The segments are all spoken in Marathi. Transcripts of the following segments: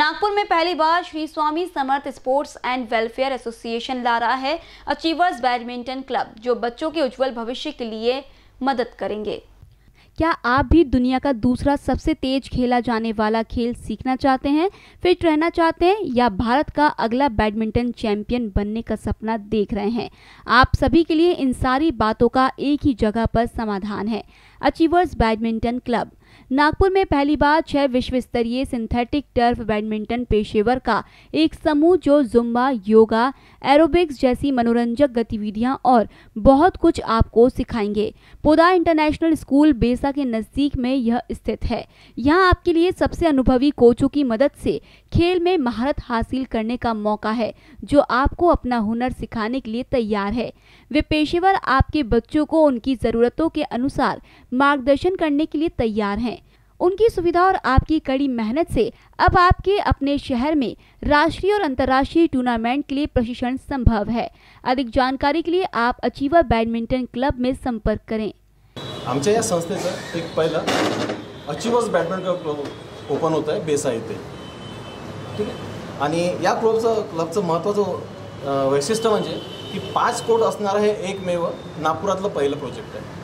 नागपुर में पहली बार Shri Swami Samarth sports and welfare association ला रहा है, अचीवर्स बैडमिंटन क्लब, जो बच्चों के उज्जवल भविष्य के लिए मदद करेंगे। क्या आप भी दुनिया का दूसरा सबसे तेज खेला जाने वाला खेल सीखना चाहते हैं, फिट रहना चाहते हैं, या भारत का अगला बैडमिंटन चैंपियन बनने का सपना देख रहे हैं? आप सभी के लिए इन सारी बातों का एक ही जगह पर समाधान है, अचीवर्स बैडमिंटन क्लब। नागपुर में पहली बार छह विश्व स्तरीय सिंथेटिक टर्फ बैडमिंटन पेशेवर का एक समूह जो जुम्बा योगा एरोबिक्स जैसी मनोरंजक गतिविधियाँ और बहुत कुछ आपको सिखाएँगे। पोदा इंटरनेशनल स्कूल बेसा के नज़दीक में यह स्थित है। यहाँ आपके लिए सबसे अनुभवी कोचों की मदद से खेल में महारत हासिल करने का मौका है, जो आपको अपना हुनर सिखाने के लिए तैयार है। वे पेशेवर आपके बच्चों को उनकी ज़रूरतों के अनुसार मार्गदर्शन करने के लिए तैयार हैं। उनकी सुविधा और आपकी कड़ी मेहनत से अब आपके अपने शहर में राष्ट्रीय और अंतर्राष्ट्रीय टूर्नामेंट के लिए प्रशिक्षण संभव है। अधिक जानकारी के लिए आप अचीवर बैडमिंटन क्लब में संपर्क करें। आमच्या या संस्थेचं एक अचिवर्स बॅडमिंटन क्लब ओपन होतं आहे बेसा येथे. ठीक आहे? आणि या क्लबचं क्लबचं महत्त्वाचं अं, वैशिष्ट्य की पाच कोट असणारं हे एकमेव. नागपुरातलं पहिलं प्रोजेक्ट आहे.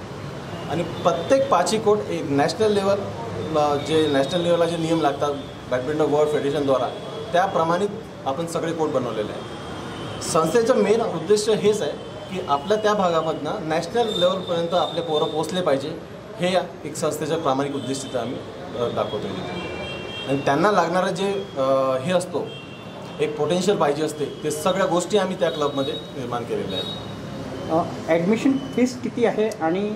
आणि प्रत्येक पाचही कोट एक नॅशनल लेवल जे नॅशनल लेवलला जे नियम लागतात बॅडमिंटन वर्ल्ड फेडरेशनद्वारा त्याप्रमाणे आपण सगळे कोट बनवलेले आहे संस्थेचं मेन उद्देश हेच आहे की आपल्या त्या भागामधनं नॅशनल लेवलपर्यंत आपले पोरं पोचले पाहिजे. हे या एक संस्थेचं प्रामाणिक उद्दिष्ट आम्ही दाखवतो आणि त्यांना लागणारं जे हे असतो एक पोटेन्शियल पाहिजे असते ते सगळ्या गोष्टी आम्ही त्या क्लबमध्ये निर्माण केलेल्या आहेत. ॲडमिशन फीस किती आहे आणि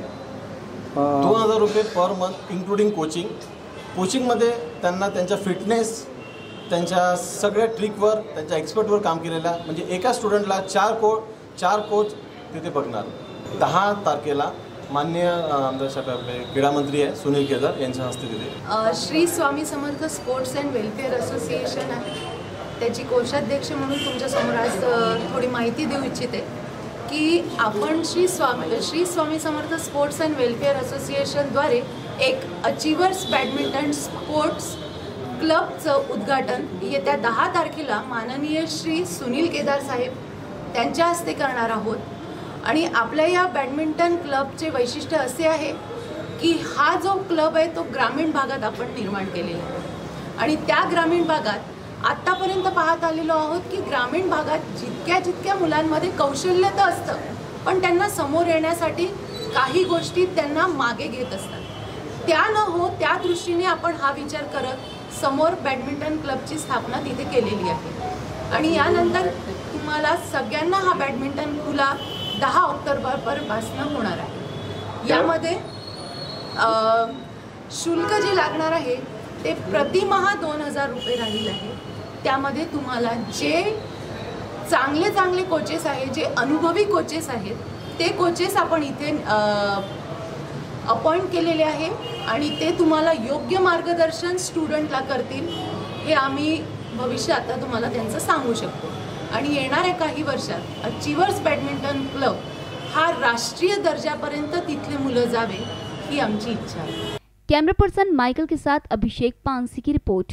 दोन हजार रुपये पर मंथ इन्क्लुडिंग कोचिंग कोचिंगमध्ये त्यांना त्यांच्या फिटनेस त्यांच्या सगळ्या ट्रिकवर त्यांच्या एक्सपर्टवर काम केलेल्या म्हणजे एका स्टुडंटला चार को चार कोच तिथे बघणार. दहा तारखेला मान्य आपले क्रीडा मंत्री आहे सुनील केदार यांच्या हस्ते तिथे. Shri Swami Samarth sports and welfare association आहे. त्याची कोषाध्यक्ष म्हणून तुमच्यासमोर आज थोडी माहिती देऊ इच्छिते की आपण Shri Swami Shri Swami Samarth sports and welfare असोसिएशनद्वारे एक अचिवर्स बॅडमिंटन स्पोर्ट्स क्लबचं उद्घाटन येत्या दहा तारखेला माननीय श्री सुनील केदार साहेब त्यांच्या हस्ते करणार आहोत. आणि आपल्या या बॅडमिंटन क्लबचे वैशिष्ट्य असे आहे की हा जो क्लब आहे तो ग्रामीण भागात आपण निर्माण केलेला आहे. आणि त्या ग्रामीण भागात आत्तापर्यंत पाहत आलेलो आहोत की ग्रामीण भागात जितक्या जितक्या मुलांमध्ये कौशल्य तर असतं पण त्यांना समोर येण्यासाठी काही गोष्टी त्यांना मागे घेत असतात. त्या न हो त्या दृष्टीने आपण हा विचार करत समोर बॅडमिंटन क्लबची स्थापना तिथे केलेली आहे. आणि यानंतर तुम्हाला सगळ्यांना हा बॅडमिंटन खुला दहा ऑक्टोबरपासून होणार आहे. यामध्ये शुल्क जे लागणार आहे ते प्रतिमहा दोन हजार रुपये राहील आहे. त्यामध्ये तुम्हाला जे चांगले चांगले कोचेस आहेत जे अनुभवी कोचेस आहेत ते कोचेस आपण इथे अपॉइंट केलेले आहे आणि ते तुम्हाला योग्य मार्गदर्शन स्टुडंटला करतील हे आम्ही भविष्य आता तुम्हाला त्यांचं सांगू शकतो. आणि येणाऱ्या काही वर्षात अचिवर्स बॅडमिंटन क्लब हा राष्ट्रीय दर्जापर्यंत तिथले मुलं जावे ही आमची इच्छा आहे. कॅमेरा पर्सन माइकल के साथ अभिषेक पानसी की रिपोर्ट